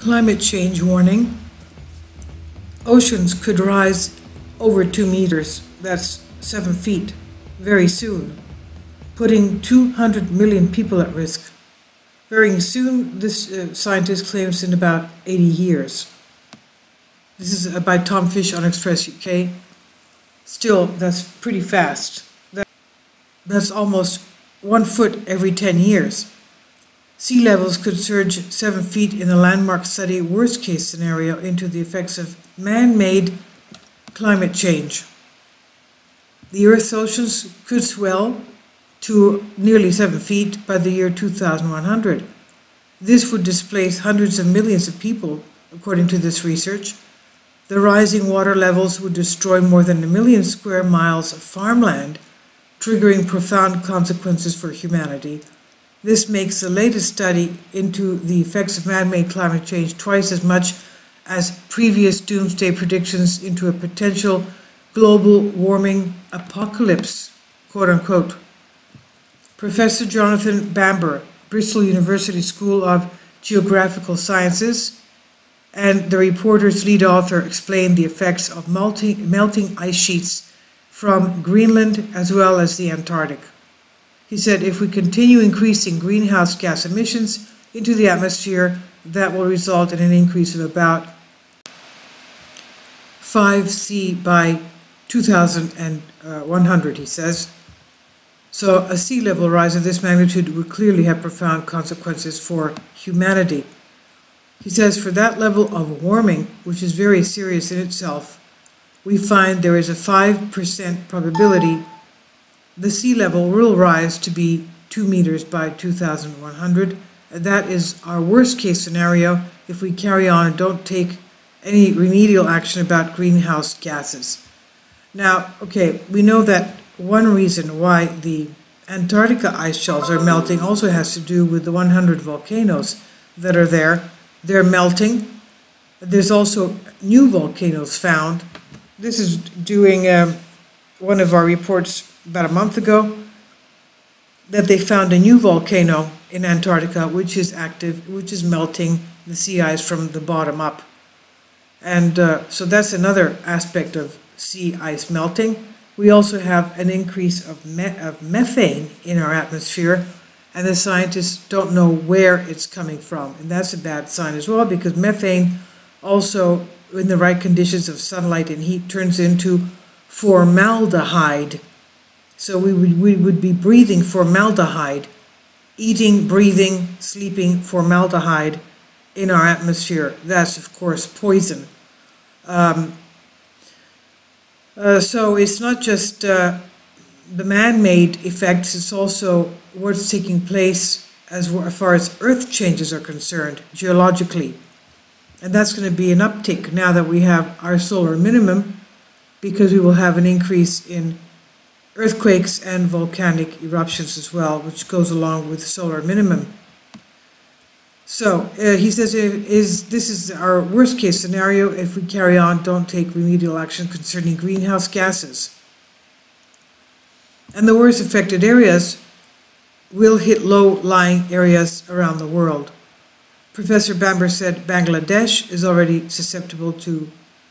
climate change warning. Oceans could rise over two meters, that's seven feet, very soon, putting 200 million people at risk. Very soon, this uh, scientist claims in about 80 years. This is uh, by Tom Fish on Express UK. Still, that's pretty fast. That's almost one foot every 10 years. Sea levels could surge seven feet in the landmark study worst case scenario into the effects of man made climate change. The Earth's oceans could swell to nearly seven feet by the year 2100. This would displace hundreds of millions of people, according to this research. The rising water levels would destroy more than a million square miles of farmland, triggering profound consequences for humanity this makes the latest study into the effects of man-made climate change twice as much as previous doomsday predictions into a potential global warming apocalypse, quote unquote. Professor Jonathan Bamber, Bristol University School of Geographical Sciences, and the reporter's lead author explained the effects of melting, melting ice sheets from Greenland as well as the Antarctic. He said if we continue increasing greenhouse gas emissions into the atmosphere, that will result in an increase of about 5C by 2100, he says. So a sea level rise of this magnitude would clearly have profound consequences for humanity. He says for that level of warming, which is very serious in itself, we find there is a 5% probability the sea level will rise to be 2 meters by 2100. That is our worst case scenario if we carry on and don't take any remedial action about greenhouse gases. Now, okay, we know that one reason why the Antarctica ice shelves are melting also has to do with the 100 volcanoes that are there. They're melting. There's also new volcanoes found. This is doing um, one of our reports about a month ago that they found a new volcano in Antarctica which is active, which is melting the sea ice from the bottom up. And uh, so that's another aspect of sea ice melting. We also have an increase of, me of methane in our atmosphere, and the scientists don't know where it's coming from. And that's a bad sign as well because methane also, in the right conditions of sunlight and heat, turns into formaldehyde, so we would, we would be breathing formaldehyde, eating, breathing, sleeping formaldehyde in our atmosphere. That's, of course, poison. Um, uh, so it's not just uh, the man-made effects, it's also what's taking place as far as Earth changes are concerned, geologically. And that's going to be an uptick now that we have our solar minimum because we will have an increase in earthquakes and volcanic eruptions as well, which goes along with solar minimum. So uh, he says is this is our worst case scenario if we carry on, don't take remedial action concerning greenhouse gases. And the worst affected areas will hit low-lying areas around the world. Professor Bamber said Bangladesh is already susceptible to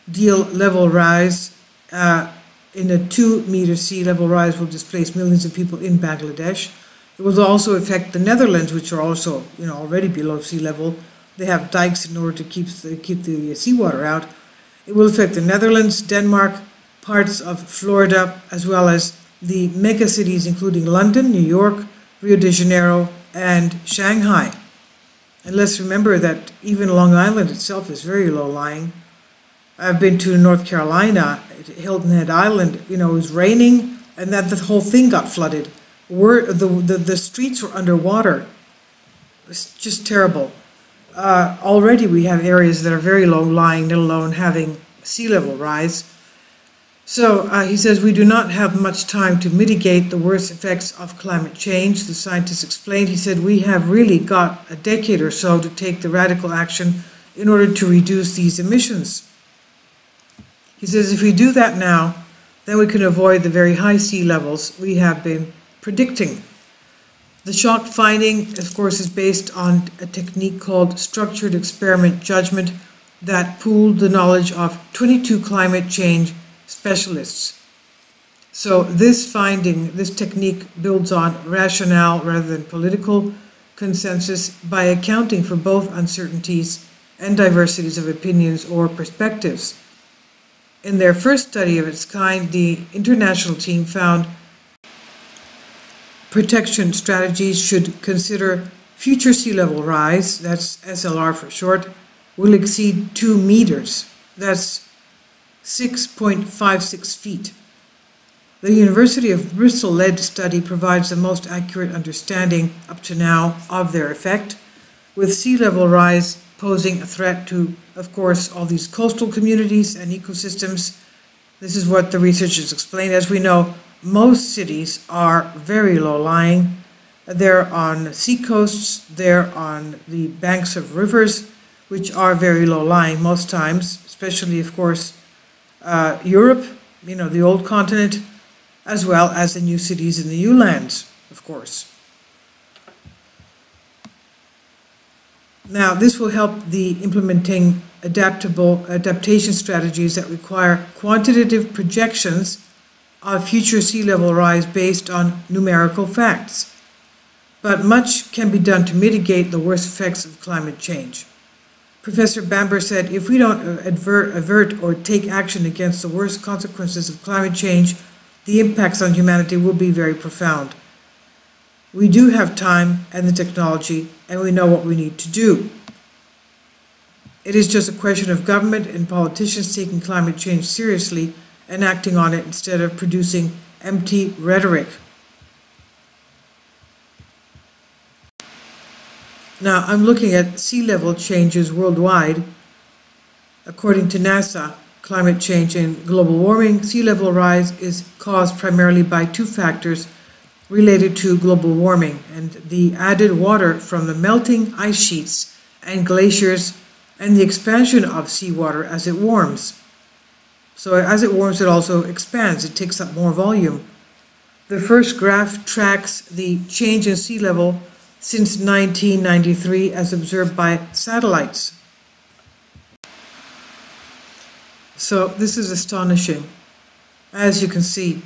deal level rise uh, in a two meter sea level rise will displace millions of people in Bangladesh. It will also affect the Netherlands, which are also you know already below sea level. They have dikes in order to keep the, keep the seawater out. It will affect the Netherlands, Denmark, parts of Florida, as well as the mega cities including London, New York, Rio de Janeiro, and Shanghai. And let's remember that even Long Island itself is very low lying. I've been to North Carolina, Hilton Head Island, you know, it was raining and that the whole thing got flooded. We're, the, the, the streets were underwater. It's just terrible. Uh, already we have areas that are very low lying, let alone having sea level rise. So uh, he says we do not have much time to mitigate the worst effects of climate change. The scientist explained, he said, we have really got a decade or so to take the radical action in order to reduce these emissions. He says if we do that now, then we can avoid the very high sea levels we have been predicting. The shock finding, of course, is based on a technique called structured experiment judgment that pooled the knowledge of 22 climate change specialists. So this finding, this technique builds on rationale rather than political consensus by accounting for both uncertainties and diversities of opinions or perspectives. In their first study of its kind, the international team found protection strategies should consider future sea level rise, that's SLR for short, will exceed 2 meters, that's 6.56 feet. The University of Bristol led study provides the most accurate understanding up to now of their effect, with sea level rise posing a threat to, of course, all these coastal communities and ecosystems. This is what the researchers explained. As we know, most cities are very low lying. They're on seacoasts, they're on the banks of rivers, which are very low lying most times, especially, of course, uh, Europe, you know, the old continent, as well as the new cities in the new lands, of course. Now, this will help the implementing adaptable adaptation strategies that require quantitative projections of future sea level rise based on numerical facts. But much can be done to mitigate the worst effects of climate change. Professor Bamber said if we don't avert, avert or take action against the worst consequences of climate change, the impacts on humanity will be very profound. We do have time and the technology, and we know what we need to do. It is just a question of government and politicians taking climate change seriously and acting on it instead of producing empty rhetoric. Now, I'm looking at sea level changes worldwide. According to NASA, climate change and global warming, sea level rise is caused primarily by two factors related to global warming and the added water from the melting ice sheets and glaciers and the expansion of seawater as it warms. So as it warms, it also expands, it takes up more volume. The first graph tracks the change in sea level since 1993 as observed by satellites. So this is astonishing, as you can see.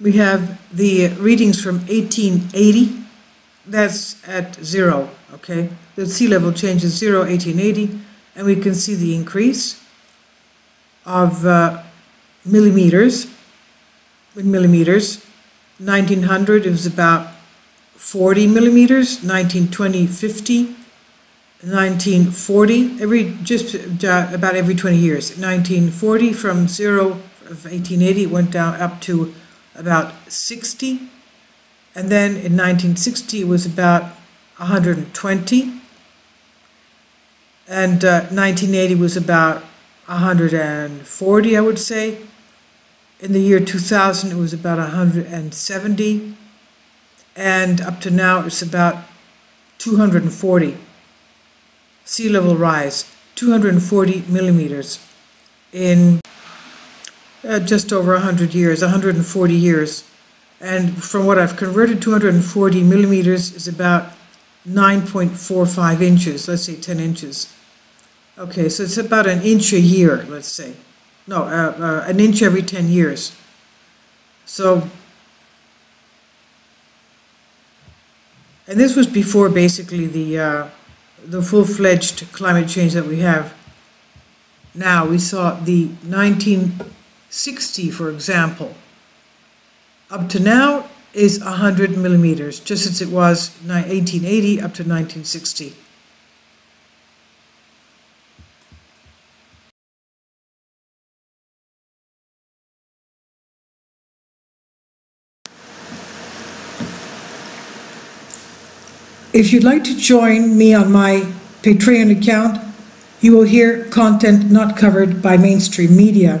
We have the readings from 1880. That's at zero, okay? The sea level change is zero, 1880, and we can see the increase of uh, millimeters, in millimeters. 1900, it was about 40 millimeters, 1920, 50, 1940, every, just uh, about every 20 years. 1940, from zero of 1880, went down up to about 60. And then in 1960, it was about 120. And uh, 1980 was about 140, I would say. In the year 2000, it was about 170. And up to now, it's about 240. Sea level rise, 240 millimeters in uh, just over 100 years, 140 years. And from what I've converted, 240 millimeters is about 9.45 inches, let's say 10 inches. Okay, so it's about an inch a year, let's say. No, uh, uh, an inch every 10 years. So, and this was before basically the, uh, the full-fledged climate change that we have now. We saw the 1960, for example. Up to now is 100 millimeters, just as it was 1880 up to 1960. If you'd like to join me on my Patreon account, you will hear content not covered by mainstream media.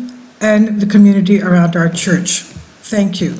and the community around our church. Thank you.